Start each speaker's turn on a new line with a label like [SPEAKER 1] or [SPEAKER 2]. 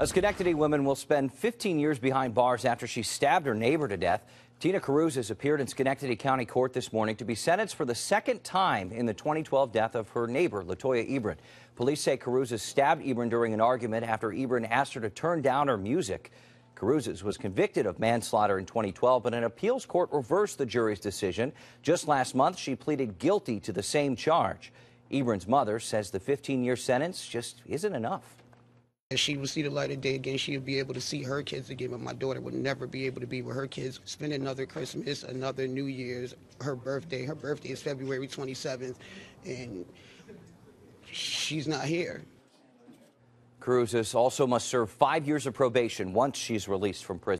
[SPEAKER 1] A Schenectady woman will spend 15 years behind bars after she stabbed her neighbor to death. Tina Karuzas appeared in Schenectady County Court this morning to be sentenced for the second time in the 2012 death of her neighbor, Latoya Ebron. Police say Karuzas stabbed Ebron during an argument after Ebron asked her to turn down her music. Karuzas was convicted of manslaughter in 2012, but an appeals court reversed the jury's decision. Just last month, she pleaded guilty to the same charge. Ebron's mother says the 15 year sentence just isn't enough.
[SPEAKER 2] If she would see the light of day again, she would be able to see her kids again, but my daughter would never be able to be with her kids. Spend another Christmas, another New Year's, her birthday. Her birthday is February 27th, and she's not here.
[SPEAKER 1] Karuzas also must serve five years of probation once she's released from prison.